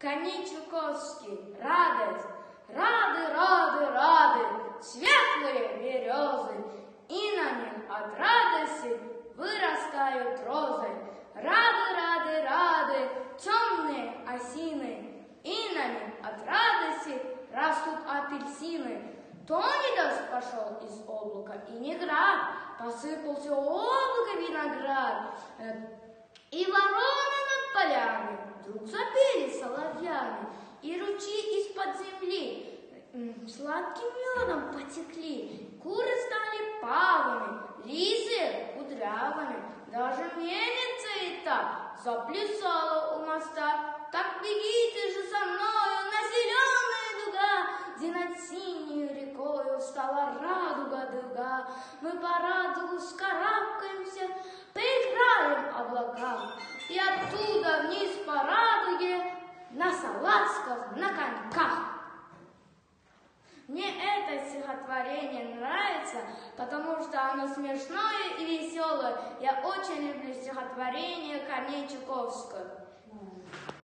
Кони Чуковский, радость, рады, рады, рады, светлые березы, и на них от радости вырастают розы. Рады, рады, рады, темные осины, и на них от радости растут апельсины. Тонидас пошел из облака, и не град, посыпался облако виноград. И полями вдруг запели соловьями, и ручьи из-под земли сладким медом потекли. Куры стали павами, лисы кудрявыми, даже мельница и та заплясала у моста. Так бегите же со мною на зеленая дуга, где над синюю рекою стала радуга дуга. Мы по радугу скарабкаемся, поиграем облака, и оттуда вниз салазках, на коньках. Мне это стихотворение нравится, потому что оно смешное и веселое. Я очень люблю стихотворение Корней Чуковского.